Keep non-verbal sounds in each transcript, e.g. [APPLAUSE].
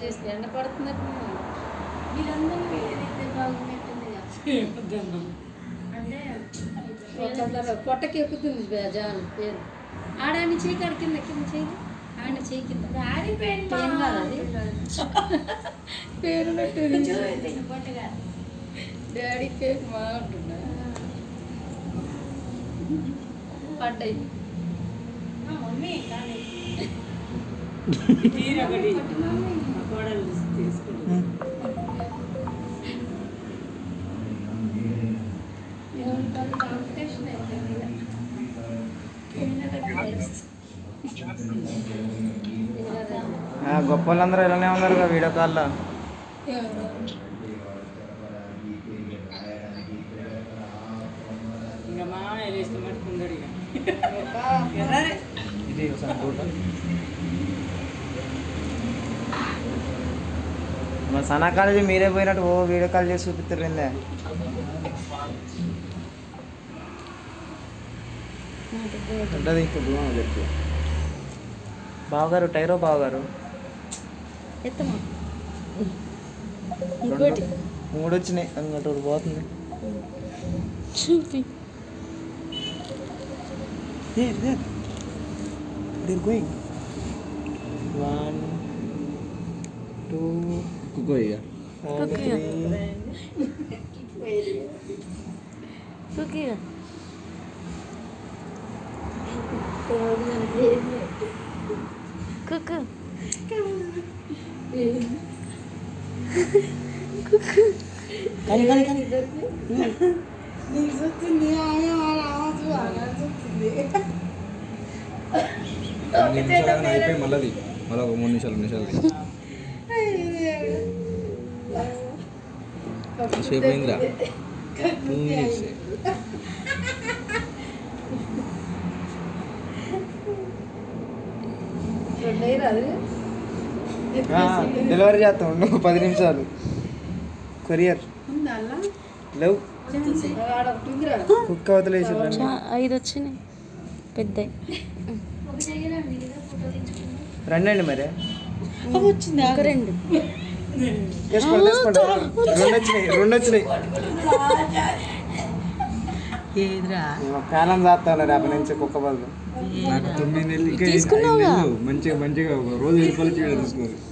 చేస్తే ఎండ [LAUGHS] పొట్టకి ఎక్కుతుంది జాన్ పేరు. ఆడాన్ని చేయి కాడ కింద కింద చేయి. ఆడ చేయి కింద ఏం కాదు అది పేరు పెట్టు డాడీ గొప్ప వాళ్ళందరూ ఇలానే ఉన్నారు కదా వీడియో కాల్లో. ఇది ఒకసారి. మన సనా కాలేజీ మీరే పోయినట్టు ఓ వీడియో కాల్ చేసి చూపిస్తారు ఏందే ఉంటుంది బావగారు టైరో బావగారు. ఎత్తమా ఇంకోటి మూడు వచ్చినాయి అంగటి ఒకటి పోతుంది చూపి గోయింగ్ వన్ టూ కుక్కీగా త్రీ కుక్కీగా కుక్కు కానీ కానీ కానీ అయిపోయి మళ్ళీ మళ్ళీ ఒక మూడు నిమిషాలు నిమిషాలు సేపు అయిందిరా టూ మినిట్స్ రెండయ్యారు అది డెలివరీ చేస్తాం ఉండు పది నిమిషాలు. కొరియర్. లేవు. కుక్క అవతలేసి చా- ఐదు వచ్చినాయి. పెద్ద రండి మరి. ఒక రెండు. వచ్చినాయి రెండు వచ్చినాయి. చేస్తాను రేపటి నుంచి కుక్క బదులు. నాకు తొమ్మిది నెలలు. మంచిగా మంచిగా రోజు ఐదు రూపాయలు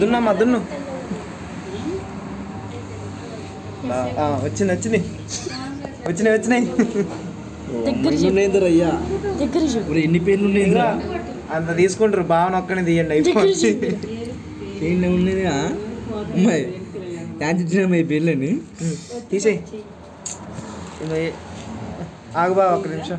దున్నమ్మా దున్ను. ఆ, వచ్చింది వచ్చినాయి వచ్చినాయి. ఎన్ని పేర్లు అంత తీసుకుంటారు భావన ఒక్కనే తీయండి అయిపోయింది ఉన్నదిగా అమ్మాయి డాన్స్ ఇచ్చిన అమ్మాయి పేర్లని? తీసేయి. ఆగు బావ ఒక్క నిమిషం.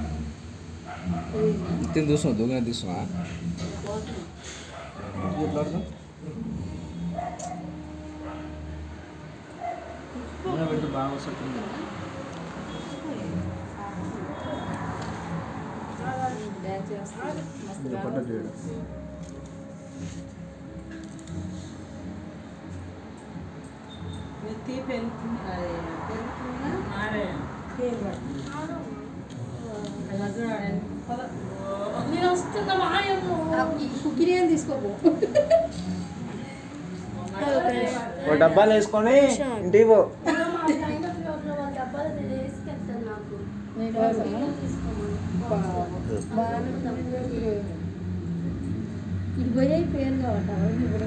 చేతులు చేతులు పది దప్పాలు వస్తున్నాయి ఇంకా ఏ- ఐదు నెలలు ఉండాలి మంచిగా వస్తాయి పట్టిగా నేపుగా ఉమ్. చంపలేదాన్ని చంపుతా ఉమ్. తిని చూస్తున్నావు దూగా తీస్తున్నావా డ్యాన్స్ చేస్తాను నేను వస్తున్నా మాయమ్మ కుక్కినే తీసుకోపో ఓ డబ్బాలు వేసుకొని ఇంటికి పో ఇది పోయి పేరు కావట ఇప్పుడు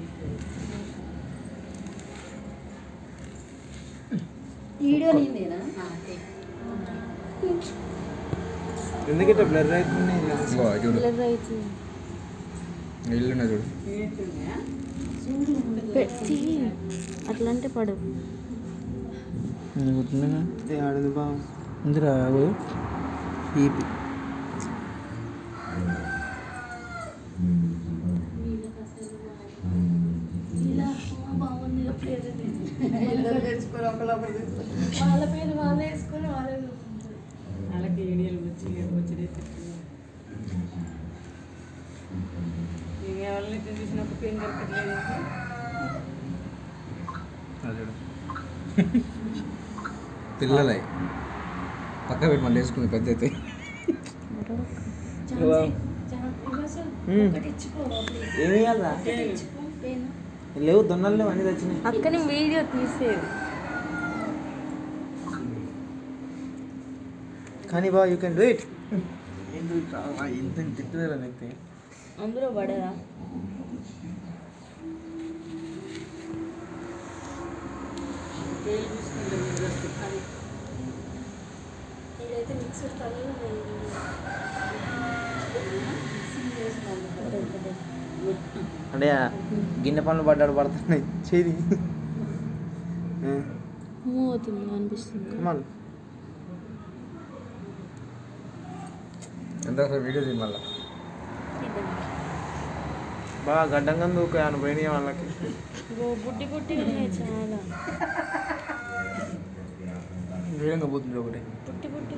వీడియో నీదేనా ఎందుకు ఇట్లా బ్లర్ అవుతుంది? చూడు. బ్లర్ చూడు. పెట్టి. అట్లా అంటే ఏ ఆడదు బావ ఇందిరా ఈపి ఎవరిని చూసినప్పుడు పెయిన్ దొరకట్లేదు చూడు పిల్లలై పక్క పెట్టి మళ్ళీ వేసుకుంది పెద్ద అయితే ఒకటి ఇచ్చిపో ఏమి ఇవ్వాలా ఇచ్చిపో పెయిన్ లేవు దొన్నలు లేవు అన్ని తెచ్చినాయి అక్కని వీడియో తీసేది కానీ బా యూ కెన్ డూ ఇట్ ఇంత తిట్టుదల వ్యక్తి. అందులో పడదా? ఇదైతే మిక్సర్ కళ్ళు అంటే గిన్నె పనులు పడ్డాడు పడుతున్నాయి. చేది అనిపిస్తుంది. ఎంత వీడియో తీయి మళ్ళీ? బాగా గడ్డంగా దూకాను పోయినాయి వాళ్ళకి? చాలా. వేడంగా పోతుంది ఒకటి. బుట్టి బుట్టి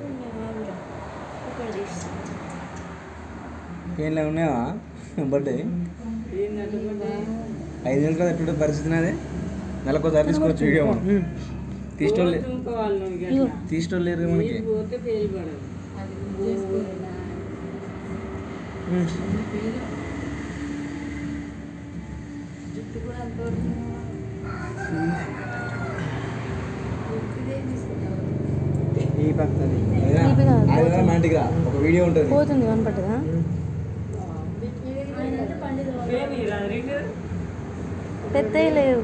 పెయిన్లో ఉన్నావా బర్త్డే? ఐదు నెలల కదా ఎప్పుడు పరిస్థితి నాదే? నెలకోసారి తీసుకోవచ్చు వీడియో మనం. తీసుకోలే ఇంకోవాళ్ళు ఇగో తీసుకోలేరు మనకి. జుట్టు కూడా అంతవరకు ఇదే తీసుకుంటావు ఈ పక్కది ఇది కాదు, మా ఇంటికి రా ఒక వీడియో ఉంటుంది పోతుంది రెండు పెద్దవి లేవు.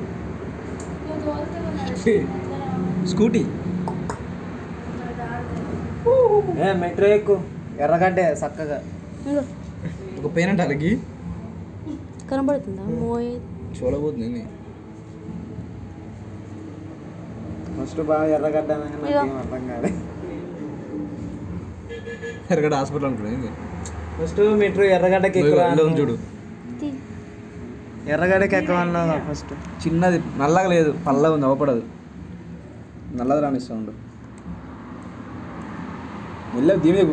స్కూటీ. మెట్రో ఎక్కువ ఎర్రగడ్డే చక్కగా ఒక పెయిన్ అంటే అలాగి కనబడుతుందా? మోయే. చూడబోతుంది? ఫస్ట్ బాగా ఎర్రగడ్డ అర్థం కాలే. ఎరగడ హాస్పిటల్ అనుకున్నా ఏంది? ఫస్ట్ మెట్రో ఎర్రగడ్డకి ఎక్కువ చూడు. ఎర్రగడ్డకి ఎక్కువ అన్నావు ఫస్ట్. చిన్నది నల్లగా లేదు పల్లగా ఉంది అవ్వపడదు నల్లది రానిస్తా ఉండు. మెల్ల దీని మీద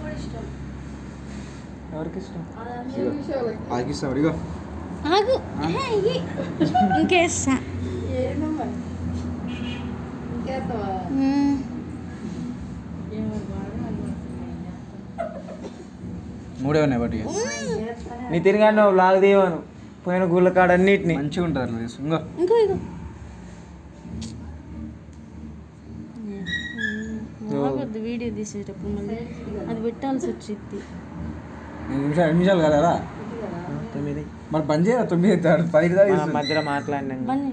కూడా ఇష్టం. ఎవరికి ఇష్టం? అది ఆగిస్తాం ఇగో ఆగు. ఇంకేస్తా. మూడే ఉన్నాయి బట్టి. నీ తిరిగా నువ్వు బ్లాగ్ తీయవాను పోయిన గుళ్ళ కాడ అన్నిటిని. మంచిగా తీసు ఇంకో ఇంకో. ఆగొద్దు వీడియో తీసేటప్పుడు మళ్ళీ అది పెట్టాల్సి వచ్చింది నిమిషాలు ఎనిమిది నిమిషాలు కదా? తొమ్మిది. మరి బంద్ చేయరా? తొమ్మిది. మధ్యలో మాట్లాడినాం బన్నీ